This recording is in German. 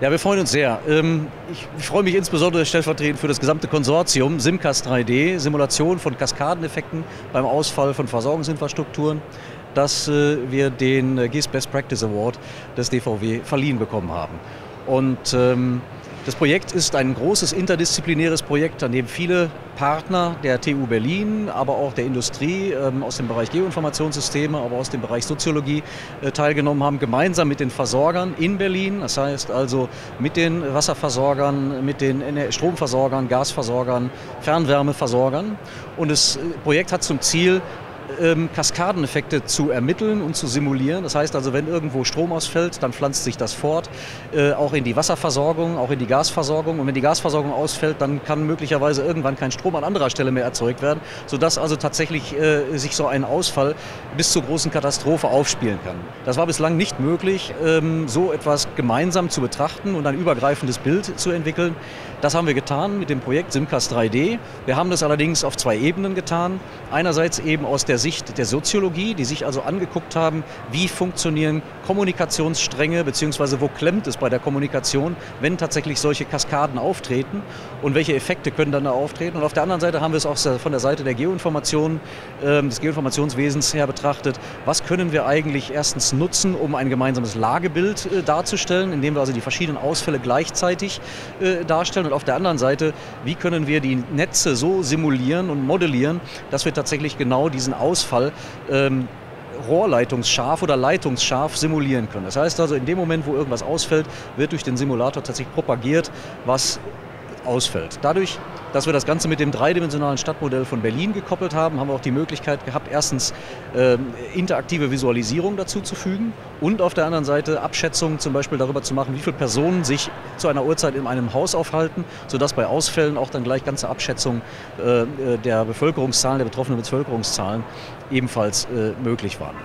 Ja, wir freuen uns sehr. Ähm, ich freue mich insbesondere stellvertretend für das gesamte Konsortium Simcast 3D, Simulation von Kaskadeneffekten beim Ausfall von Versorgungsinfrastrukturen, dass äh, wir den äh, GIS Best Practice Award des DVW verliehen bekommen haben. Und ähm, das Projekt ist ein großes interdisziplinäres Projekt, an dem viele Partner der TU Berlin, aber auch der Industrie ähm, aus dem Bereich Geoinformationssysteme, aber aus dem Bereich Soziologie äh, teilgenommen haben, gemeinsam mit den Versorgern in Berlin, das heißt also mit den Wasserversorgern, mit den Stromversorgern, Gasversorgern, Fernwärmeversorgern. Und das äh, Projekt hat zum Ziel, ähm, Kaskadeneffekte zu ermitteln und zu simulieren. Das heißt also, wenn irgendwo Strom ausfällt, dann pflanzt sich das fort, äh, auch in die Wasserversorgung, auch in die Gasversorgung. Und wenn die Gasversorgung ausfällt, dann kann möglicherweise irgendwann kein Strom an anderer Stelle mehr erzeugt werden, sodass also tatsächlich äh, sich so ein Ausfall bis zur großen Katastrophe aufspielen kann. Das war bislang nicht möglich, ähm, so etwas gemeinsam zu betrachten und ein übergreifendes Bild zu entwickeln. Das haben wir getan mit dem Projekt Simcast 3D. Wir haben das allerdings auf zwei Ebenen getan. Einerseits eben aus der Sicht der Soziologie, die sich also angeguckt haben, wie funktionieren Kommunikationsstränge bzw. wo klemmt es bei der Kommunikation, wenn tatsächlich solche Kaskaden auftreten und welche Effekte können dann da auftreten. Und auf der anderen Seite haben wir es auch von der Seite der Geoinformation, ähm, des Geoinformationswesens her betrachtet, was können wir eigentlich erstens nutzen, um ein gemeinsames Lagebild äh, darzustellen, indem wir also die verschiedenen Ausfälle gleichzeitig äh, darstellen und auf der anderen Seite, wie können wir die Netze so simulieren und modellieren, dass wir tatsächlich genau diesen Ausfall ähm, rohrleitungsscharf oder leitungsscharf simulieren können. Das heißt also, in dem Moment, wo irgendwas ausfällt, wird durch den Simulator tatsächlich propagiert, was ausfällt. Dadurch, dass wir das Ganze mit dem dreidimensionalen Stadtmodell von Berlin gekoppelt haben, haben wir auch die Möglichkeit gehabt, erstens äh, interaktive Visualisierung dazu zu fügen und auf der anderen Seite Abschätzungen zum Beispiel darüber zu machen, wie viele Personen sich zu einer Uhrzeit in einem Haus aufhalten, sodass bei Ausfällen auch dann gleich ganze Abschätzungen äh, der Bevölkerungszahlen, der betroffenen Bevölkerungszahlen ebenfalls äh, möglich waren.